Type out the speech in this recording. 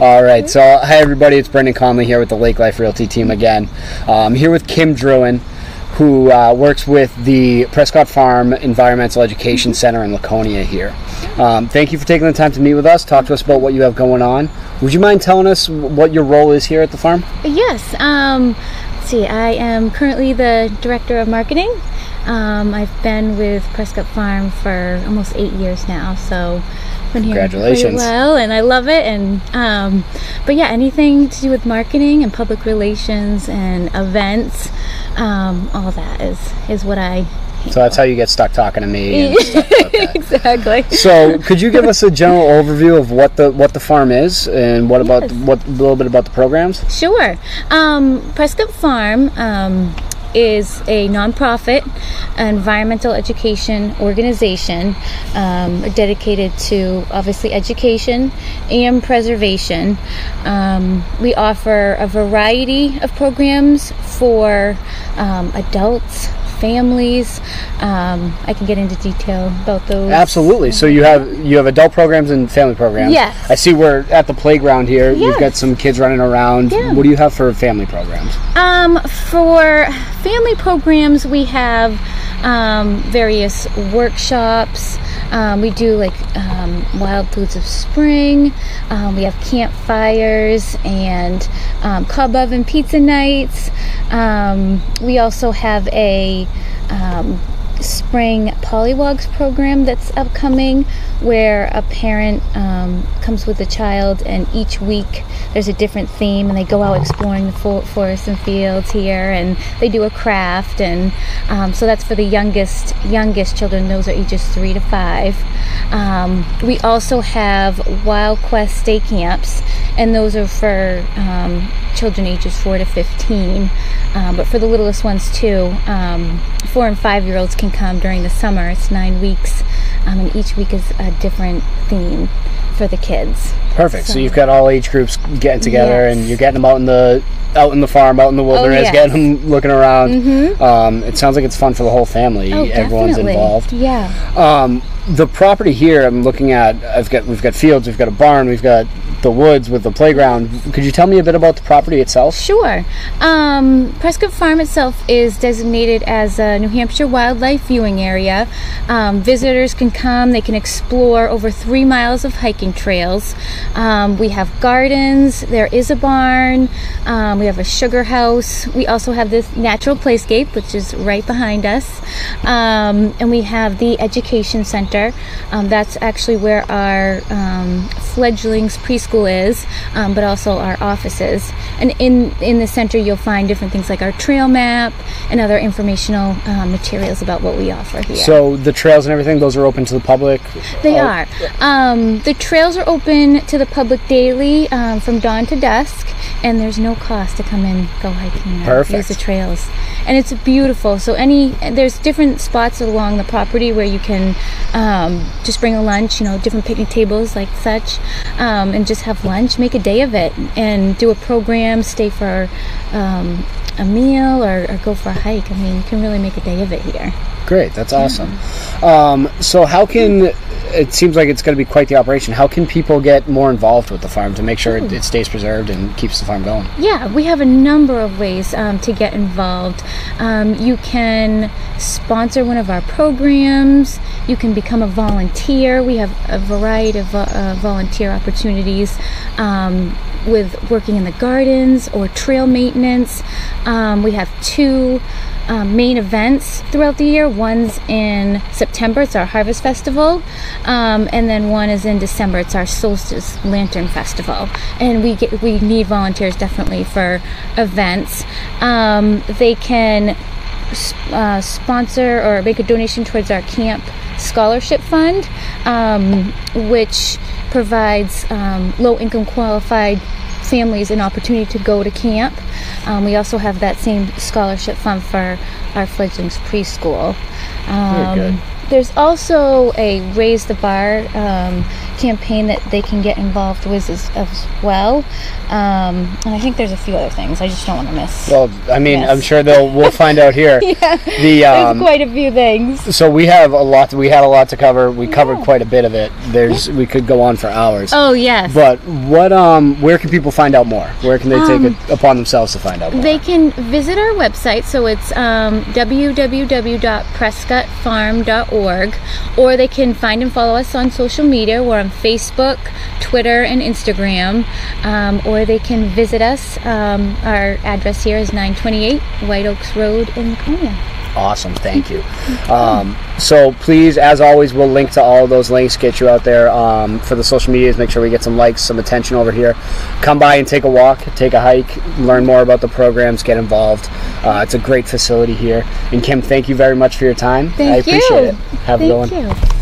All right. So, hi everybody. It's Brendan Conley here with the Lake Life Realty team again. Um, here with Kim Druin, who uh, works with the Prescott Farm Environmental Education Center in Laconia here. Um, thank you for taking the time to meet with us. Talk to us about what you have going on. Would you mind telling us what your role is here at the farm? Yes. Um, let's see. I am currently the director of marketing. Um, I've been with Prescott Farm for almost eight years now, so been here Congratulations. well, and I love it. And um, but yeah, anything to do with marketing and public relations and events, um, all that is is what I. So that's how you get stuck talking to me. And stuff. Okay. exactly. So, could you give us a general overview of what the what the farm is and what about what a little bit about the programs? Sure. Um, Prescott Farm um, is a nonprofit environmental education organization um, dedicated to obviously education and preservation. Um, we offer a variety of programs for um, adults. Families, um, I can get into detail about those. Absolutely. So you have you have adult programs and family programs. Yes. I see we're at the playground here. You've got some kids running around. Yeah. What do you have for family programs? Um, for family programs, we have um, various workshops. Um, we do like um, Wild Foods of Spring. Um, we have campfires and um, cob oven pizza nights. Um, we also have a spring polywogs program that's upcoming where a parent um, comes with a child and each week there's a different theme and they go out exploring the fo- forests and fields here and they do a craft and um, so that's for the youngest youngest children. Those are ages three to five. Um, we also have wild quest day camps and those are for um, children ages 4 to 15 um, but for the littlest ones too um, four and five year olds can come during the summer it's nine weeks um, and each week is a different theme for the kids Perfect. So, So- you've got all age groups getting together, Yes. and you're getting them out in the out in the farm, out in the wilderness, yes. getting them looking around. Um, it sounds like it's fun for the whole family. oh Everyone's definitely involved. yeah Um, the property here, I'm looking at. I've got we've got fields, we've got a barn, we've got the woods with the playground. Could you tell me a bit about the property itself? Sure. Um, Prescott Farm itself is designated as a New Hampshire wildlife viewing area. Um, visitors can come, they can explore over three miles of hiking trails. Um, we have gardens, there is a barn, um, we have a sugar house. We also have this natural playscape, which is right behind us. Um, and we have the education center. Um, that's actually where our fledglings preschool is, um, but also our offices. And in in the center, you'll find different things like our trail map and other informational um, materials about what we offer here. So the trails and everything, those are open to the public. They Oh, are. Um, the trails are open to the public daily um, from dawn to dusk, and there's no cost to come in, go hiking, or Perfect. use the trails. And it's beautiful. So any there's different spots along the property where you can um, just bring a lunch, you know, different picnic tables like such, um, and just have lunch, make a day of it, and do a program, stay for. Um, a meal or, or go for a hike. I mean, you can really make a day of it here. Great, that's awesome. Um, so how can it seems like it's going to be quite the operation? How can people get more involved with the farm to make sure it, it stays preserved and keeps the farm going? Yeah, we have a number of ways um, to get involved. Um, you can sponsor one of our programs. You can become a volunteer. We have a variety of uh, volunteer opportunities um, with working in the gardens or trail maintenance. Um, we have two um, main events throughout the year. One's in September, it's our Harvest Festival, um, and then one is in December, it's our Solstice Lantern Festival. And we get we need volunteers definitely for events. Um, they can uh, sponsor or make a donation towards our camp scholarship fund, um, which provides um, low income qualified families an opportunity to go to camp. Um, we also have that same scholarship fund for our fledglings preschool. Um. There's also a Raise the Bar um, campaign that they can get involved with as, as well. Um, and I think there's a few other things I just don't want to miss. Well, I mean. I'm sure they'll. We'll find out here. yeah, The there's um, quite a few things. so we have a lot. We had a lot to cover. We covered Yeah. quite a bit of it. There's. We could go on for hours. Oh yes. But what? Um. Where can people find out more? Where can they take Um, it upon themselves to find out more? They can visit our website, so it's um, www.prescottfarm.org, or they can find and follow us on social media. We're on Facebook, Twitter, and Instagram, um, or they can visit us. Um, our address here is 928 White Oaks Road in Laconia. Awesome, thank you. Um, so please, as always, we'll link to all of those links, get you out there um, for the social medias. Make sure we get some likes, some attention over here. Come by and take a walk, take a hike, learn more about the programs, get involved. Uh, it's a great facility here. And Kim, thank you very much for your time. Thank I appreciate you. it. Have a good Thank one. you.